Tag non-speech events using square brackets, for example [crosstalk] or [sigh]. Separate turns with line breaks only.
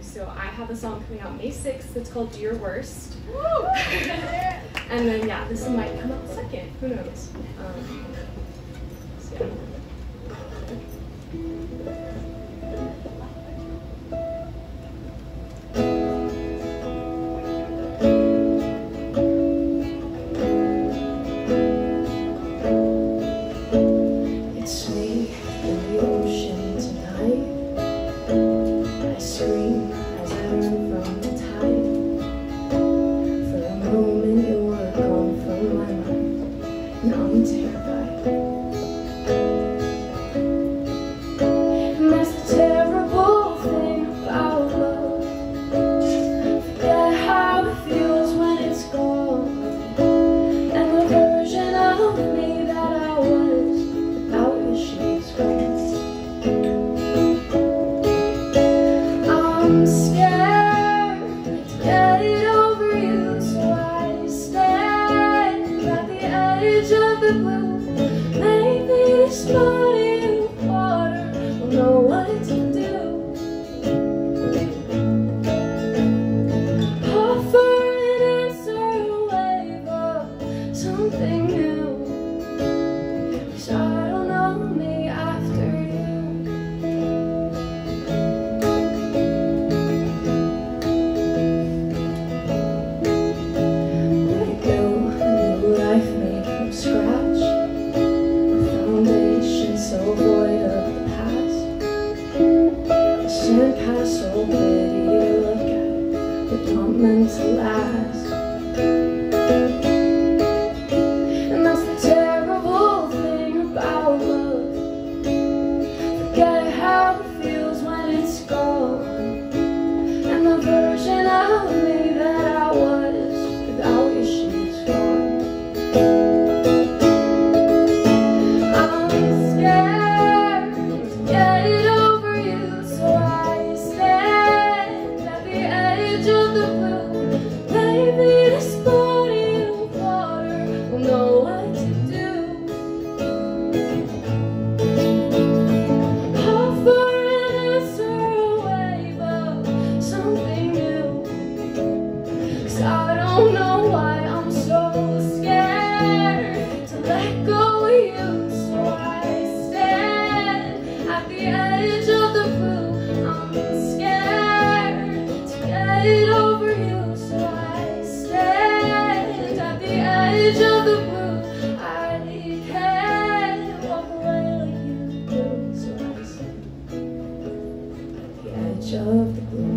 So I have a song coming out May 6th. It's called Do Your Worst. [laughs] and then yeah, this one might come out second. Who knows? Um, so, yeah.
Terrified. And Of water know what to do. Offer an answer, wave up something new. laços edge of the world of the glory.